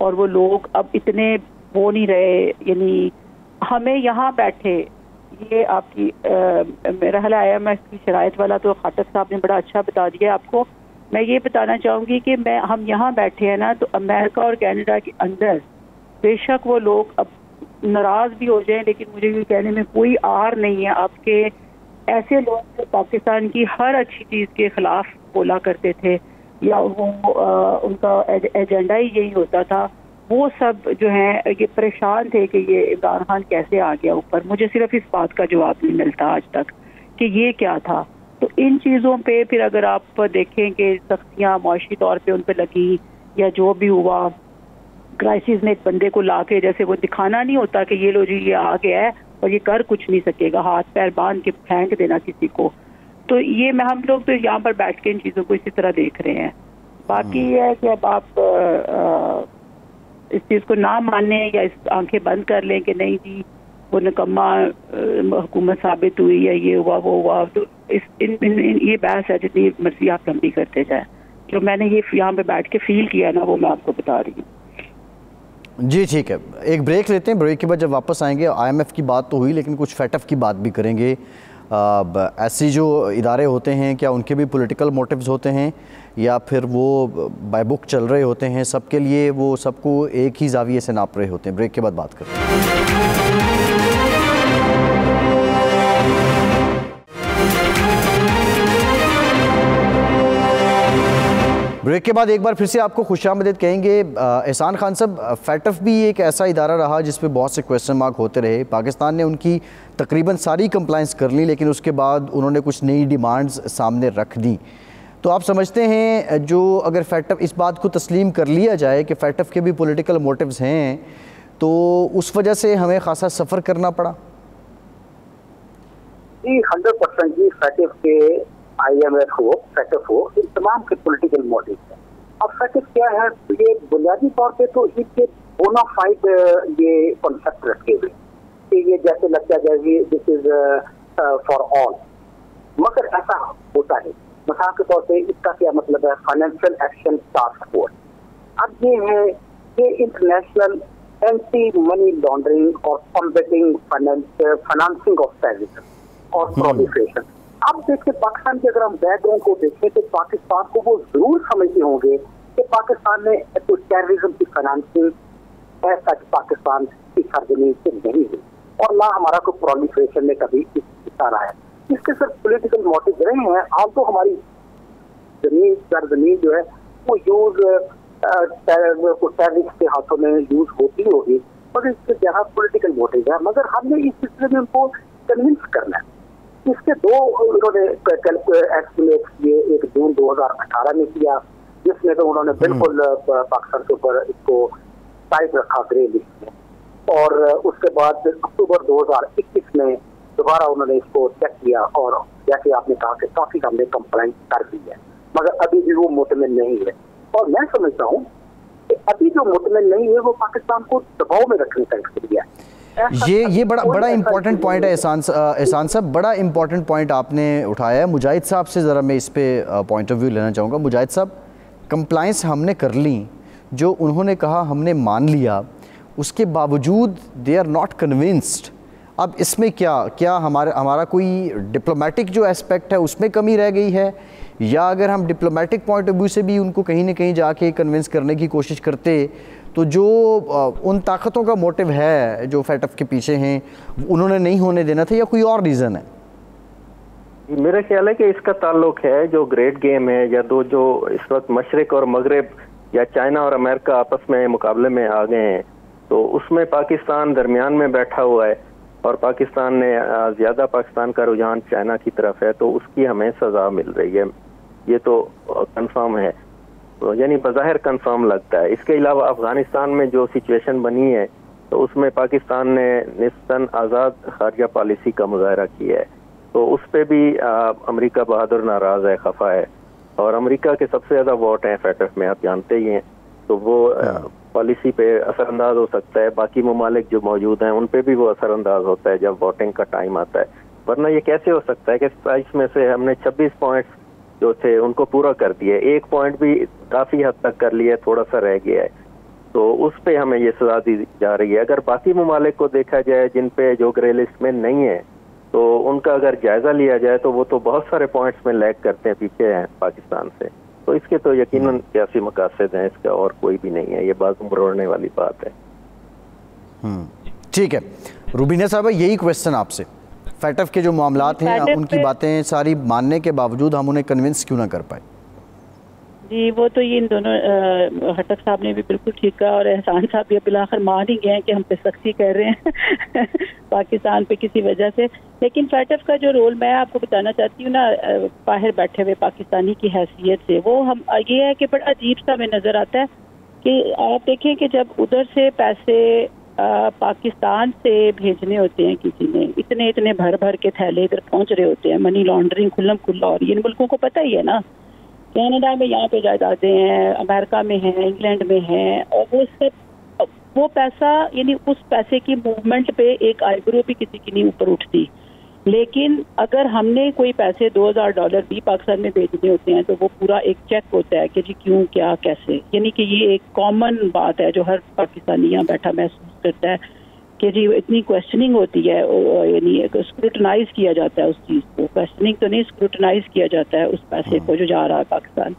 [SPEAKER 3] और वो लोग अब इतने वो नहीं रहे, यानी हमें यहाँ बैठे, ये आपकी मेरा ख्याल आई एम की शराइत वाला तो खाटक साहब ने बड़ा अच्छा बता दिया आपको। मैं ये बताना चाहूँगी कि मैं, हम यहाँ बैठे हैं ना तो अमेरिका और कनाडा के अंदर बेशक वो लोग अब नाराज़ भी हो जाएँ लेकिन मुझे ये कहने में कोई आर नहीं है। आपके ऐसे लोग जो पाकिस्तान की हर अच्छी चीज़ के खिलाफ बोला करते थे या वो आ, उनका एजेंडा ही यही होता था वो सब जो है ये परेशान थे कि ये इमरान खान कैसे आ गया ऊपर। मुझे सिर्फ़ इस बात का जवाब नहीं मिलता आज तक कि ये क्या था। तो इन चीज़ों पे फिर अगर आप देखें कि सख्तियाँ मुशी तौर पे उन पर लगी या जो भी हुआ क्राइसिस में एक बंदे को ला के जैसे वो दिखाना नहीं होता कि ये लो जी ये आ गया है और ये कर कुछ नहीं सकेगा हाथ पैर बाँध के फेंक देना किसी को। तो ये मैं हम लोग तो यहाँ पर बैठ के इन चीज़ों को इसी तरह देख रहे हैं। बाकी हम्म। ये है कि अब आप आ, इस चीज़ को ना माने या इस आँखें बंद कर लें कि नहीं जी वो नकम्मा हुकूमत साबित हुई या ये हुआ वो हुआ तो इस इन, इन, इन ये बहस है जितनी मर्ज़ी आप लंबी करते जाए। जो मैंने ये यहाँ पे बैठ के फील किया ना वो मैं आपको बता रही हूँ।
[SPEAKER 1] जी, ठीक है। एक ब्रेक लेते हैं ब्रेक के बाद जब वापस आएँगे आईएमएफ की बात तो हुई, लेकिन कुछ फैटअप की बात भी करेंगे। ऐसी जो इदारे होते हैं, क्या उनके भी पॉलिटिकल मोटिव्स होते हैं, या फिर वो बाय बुक चल रहे होते हैं, सबके लिए वो सबको एक ही जाविए से नाप रहे होते हैं। ब्रेक के बाद बात करते हैं। ब्रेक के बाद एक बार फिर से आपको खुश आमदेद कहेंगे एहसान खान साहब फैटफ भी एक ऐसा इदारा रहा जिस पे बहुत से क्वेश्चन मार्क होते रहे। पाकिस्तान ने उनकी तकरीबन सारी कंप्लाइंस कर ली, लेकिन उसके बाद उन्होंने कुछ नई डिमांड्स सामने रख दी। तो आप समझते हैं, जो अगर फैटफ इस बात को तस्लीम कर लिया जाए कि फैटफ के भी पॉलिटिकल मोटिव्स हैं तो उस वजह से हमें खासा सफ़र करना पड़ा।
[SPEAKER 4] जी हंड्रेड परसेंट जी, फैटफ के आईएमएफ हो सेटअप हो इन तमाम के पॉलिटिकल मोटिव है। अब फैक्ट क्या है? ये बुनियादी तौर पे तो इसके बोनाफाइड ये कॉन्सेप्ट रखे हुए कि ये जैसे लगता है दिस इज़ फॉर ऑल मगर ऐसा होता है। मिसाल के तौर पर इसका क्या मतलब है? फाइनेंशियल एक्शन टास्क फोर्स अब ये है ये इंटरनेशनल एंटी मनी लॉन्ड्रिंग और कॉम्बेटिंग फाइनेंसिंग ऑफ़ टेररिज्म और प्रोलिफरेशन अब देखिए पाकिस्तान के अगर हम बैकग्राउंड को देखें तो पाकिस्तान को वो ज़रूर समझते होंगे कि पाकिस्तान में तो टेररिज्म की फाइनेंसिंग ऐसा पाकिस्तान की सरजमीन से नहीं है और ना हमारा कोई प्रोलिफरेशन में कभी हिस्सा रहा है इसके सिर्फ़ पोलिटिकल मोटिव रहे हैं। आम तो हमारी ज़मीन, सरजमीन जो है, वो यूज़ टेररिस्ट के हाथों में यूज़ होती होगी। मगर इसके ज़्यादा पोलिटिकल मोटिव है, मगर हमने इस सिलसिले में उनको कन्विंस करना है। दो उन्होंने एस्टिमेट किए एक जून 2018 में किया जिसमें तो उन्होंने हम्म। बिल्कुल पाकिस्तान के ऊपर इसको टाइट रखा ग्रे लिस्ट में और उसके बाद अक्टूबर 2021 में दोबारा उन्होंने इसको चेक किया और जैसे आपने कहा कि काफ़ी हमने कंप्लेंट कर दी है मगर अभी भी वो मुतमिन नहीं है। और मैं समझता हूँ कि अभी जो मुतमिन नहीं है वो पाकिस्तान को दबाव में रखने का ज़रिया है।
[SPEAKER 1] ये ये बड़ा बड़ा इंपॉर्टेंट पॉइंट है एहसान एहसान साहब बड़ा इंपॉर्टेंट पॉइंट आपने उठाया है। मुजाहिद साहब से ज़रा मैं इस पर पॉइंट ऑफ़ व्यू लेना चाहूँगा। मुजाहिद साहब कंप्लाइंस हमने कर ली जो उन्होंने कहा हमने मान लिया उसके बावजूद दे आर नॉट कन्विंस्ड अब इसमें क्या क्या हमारे हमारा कोई डिप्लोमेटिक जो एस्पेक्ट है उसमें कमी रह गई है? या अगर हम डिप्लोमेटिक पॉइंट ऑफ़ व्यू से भी उनको कहीं ना कहीं जाके कन्विंस करने की कोशिश करते तो जो उन ताकतों का मोटिव है, जो फैटअप के पीछे हैं, उन्होंने नहीं होने देना था या कोई और रीज़न है?
[SPEAKER 2] मेरा ख्याल है कि इसका ताल्लुक है, जो ग्रेट गेम है, या दो जो इस वक्त मशरक और मगरब, या चाइना और अमेरिका आपस में मुकाबले में आ गए हैं तो उसमें पाकिस्तान दरमियान में बैठा हुआ है, और पाकिस्तान ने ज़्यादा पाकिस्तान का रुझान चाइना की तरफ़ है तो उसकी हमें सज़ा मिल रही है। ये तो कंफर्म है। तो यानी बज़ाहिर कंफर्म लगता है। इसके अलावा अफ़गानिस्तान में जो सिचुएशन बनी है तो उसमें पाकिस्तान ने निस्तन आज़ाद खारजा पॉलिसी का मुजाहरा किया है। तो उस पर भी अमरीका बहादुर नाराज़ है खफा है। और अमरीका के सबसे ज़्यादा वोट हैं फैटफ में आप जानते ही हैं। तो वो पॉलिसी पे असरअंदाज हो सकता है। बाकी ममालिक जो मौजूद हैं उन पर भी वो असरअंदाज होता है जब वोटिंग का टाइम आता है। वरना ये कैसे हो सकता है कि सताइस में से हमने 26 पॉइंट्स जो थे उनको पूरा कर दिया एक पॉइंट भी काफ़ी हद तक कर लिया थोड़ा सा रह गया है। तो उस पे हमें ये सजा दी जा रही है। अगर बाकी ममालिक को देखा जाए जिन पे जो ग्रे लिस्ट में नहीं है तो उनका अगर जायजा लिया जाए तो वो तो बहुत सारे पॉइंट्स में लैग करते हैं पीछे हैं पाकिस्तान से। तो इसके तो यकीनन सियासी मकासद हैं इसका और कोई भी नहीं है। ये बात मरोड़ने वाली बात है।
[SPEAKER 1] हम्म, ठीक है। रूबीना साहब यही क्वेश्चन आपसे। फैटफ के जो मामला हैं उनकी बातें सारी मानने के बावजूद हम उन्हें कन्विंस क्यों ना कर पाए?
[SPEAKER 3] जी वो तो ये इन दोनों हटक साहब ने भी बिल्कुल ठीक कहा और एहसान साहब भी अब आखिर मान ही गए हैं कि हम पे सख्ती कर रहे हैं पाकिस्तान पे किसी वजह से। लेकिन फैटफ का जो रोल मैं आपको बताना चाहती हूँ ना बाहर बैठे हुए पाकिस्तानी की हैसियत से वो हम ये है कि बड़ा अजीब सा हमें नज़र आता है कि आप देखें कि जब उधर से पैसे पाकिस्तान से भेजने होते हैं किसी ने। इतने इतने भर भर के थैले इधर पहुँच रहे होते हैं। मनी लॉन्ड्रिंग खुल्लम खुल्ला और इन मुल्कों को पता ही है ना। कनाडा में यहाँ पे जायदादें हैं, अमेरिका में हैं, इंग्लैंड में हैं, और वो सब, वो पैसा, यानी उस पैसे की मूवमेंट पे एक आईब्रो भी किसी की नहीं ऊपर उठती। लेकिन अगर हमने कोई पैसे 2000 डॉलर भी पाकिस्तान में भेजने होते हैं तो वो पूरा एक चेक होता है कि जी क्यों, क्या, कैसे। यानी कि ये एक कॉमन बात है जो हर पाकिस्तानी यहाँ बैठा महसूस करता है कि जी इतनी क्वेश्चनिंग होती है यानी स्क्रूटनाइज किया जाता है उस चीज़ को। क्वेश्चनिंग तो नहीं स्क्रूटनाइज किया जाता है उस पैसे को जो जा रहा है पाकिस्तान।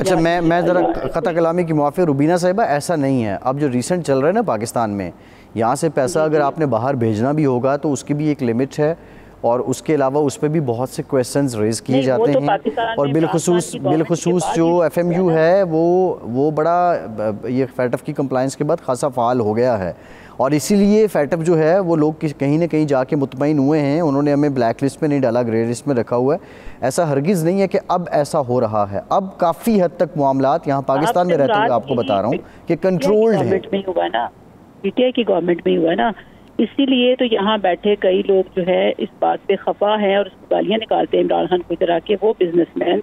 [SPEAKER 1] अच्छा मैं मैं ज़रा ख़ता कलामी की मुआफ़ी रुबीना साहिबा ऐसा नहीं है। अब जो रिसेंट चल रहा है ना पाकिस्तान में यहाँ से पैसा अगर आपने बाहर भेजना भी होगा तो उसकी भी एक लिमिट है और उसके अलावा उस पर भी बहुत से क्वेश्चंस रेज किए जाते तो हैं और बिलखसूस बिलखसूस जो एफ़ एम यू है। वो वो बड़ा ये फैटअप की कंप्लाइंस के बाद खासा फ़ाल हो गया है। और इसीलिए फैटअप जो है वो लोग कहीं ना कहीं जाके मुतमिन हुए हैं। उन्होंने हमें ब्लैक लिस्ट में नहीं डाला ग्रे लिस्ट में रखा हुआ है। ऐसा हरगिज़ नहीं है कि अब ऐसा हो रहा है। अब काफ़ी हद तक मामला यहाँ पाकिस्तान में रहते हुए आपको बता रहा हूँ कि कंट्रोल्ड है।
[SPEAKER 3] पीटीआई की गवर्नमेंट में हुआ ना। इसीलिए तो यहाँ बैठे कई लोग जो है इस बात पे खफा हैं और उसको गालियाँ निकालते हैं इमरान खान को तरह के वो बिजनेसमैन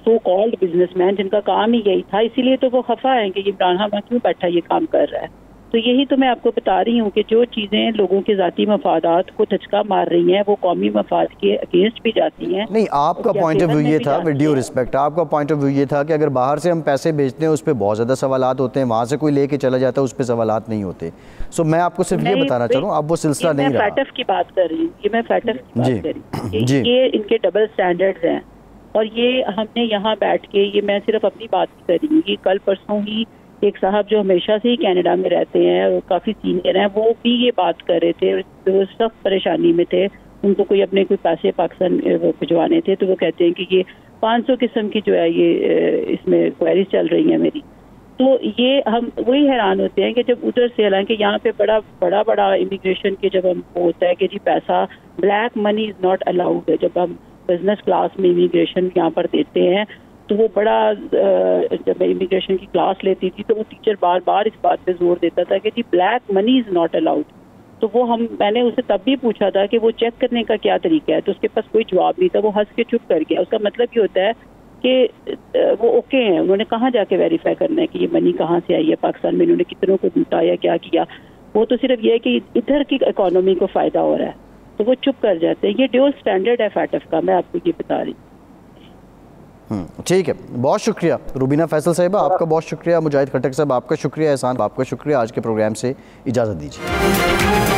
[SPEAKER 3] सो कॉल्ड बिजनेसमैन जिनका काम ही यही था। इसीलिए तो वो खफा है कि इमरान खान क्यों बैठा ये काम कर रहा है। तो यही तो मैं आपको बता रही हूँ कि जो चीज़ें लोगों के ज़ाती मफादात को धचका मार रही हैं वो कौमी मफाद के अगेंस्ट भी जाती हैं।
[SPEAKER 1] नहीं आपका पॉइंट ऑफ़ व्यू ये था विद रिस्पेक्ट आपका पॉइंट ऑफ़ व्यू ये था कि अगर बाहर से हम पैसे भेजते हैं उस पर बहुत ज़्यादा सवाल होते हैं वहाँ से कोई लेके चला जाता है उस पर सवाल नहीं होते। सो मैं आपको सिर्फ़ ये बताना चाह रहा हूँ अब वो सिलसिला नहीं
[SPEAKER 3] फैटफ की बात कर रही हूँ ये मैं फैटफ की बात कर रही हूँ ये इनके डबल स्टैंडर्ड्स हैं। और ये हमने यहाँ बैठ के ये मैं सिर्फ़ अपनी बात कर रही हूँ ये कल परसों ही एक साहब जो हमेशा से ही कनाडा में रहते हैं, और काफ़ी सीनियर हैं, वो भी ये बात कर रहे थे वो सब परेशानी में थे, उनको कोई अपने कोई पैसे पाकिस्तान भिजवाने थे तो वो कहते हैं कि ये 500 किस्म की जो है ये इसमें क्वेरीज चल रही हैं मेरी। तो ये हम वही हैरान होते हैं कि जब उधर से, हालाँकि यहाँ पे बड़ा बड़ा बड़ा इमिग्रेशन के जब हम होता है कि जी पैसा black money is not allowed है, जब हम बिज़नेस क्लास में इमिग्रेशन यहाँ पर देते हैं तो वो बड़ा जब मैं इमिग्रेशन की क्लास लेती थी तो वो टीचर बार बार इस बात पे ज़ोर देता था कि जी black money is not allowed तो वो हम मैंने उसे तब भी पूछा था कि वो चेक करने का क्या तरीका है? तो उसके पास कोई जवाब नहीं था वो हंस के चुप कर गया। उसका मतलब ये होता है कि वो ओके हैं। उन्होंने कहाँ जाके वेरीफाई करना है कि ये मनी कहाँ से आई है? पाकिस्तान में इन्होंने कितनों को लूटा या क्या किया? वो तो सिर्फ़ ये है कि इधर की इकोनॉमी को फ़ायदा हो रहा है। तो वो चुप कर जाते हैं। ये ड्यूल स्टैंडर्ड है फैटफ का मैं आपको ये बता रही
[SPEAKER 1] हम्म, ठीक है। बहुत शुक्रिया रूबीना फैसल साहब। आपका बहुत शुक्रिया मुजाहिद खटक साहब आपका शुक्रिया एहसान आपका शुक्रिया। आज के प्रोग्राम से इजाज़त दीजिए।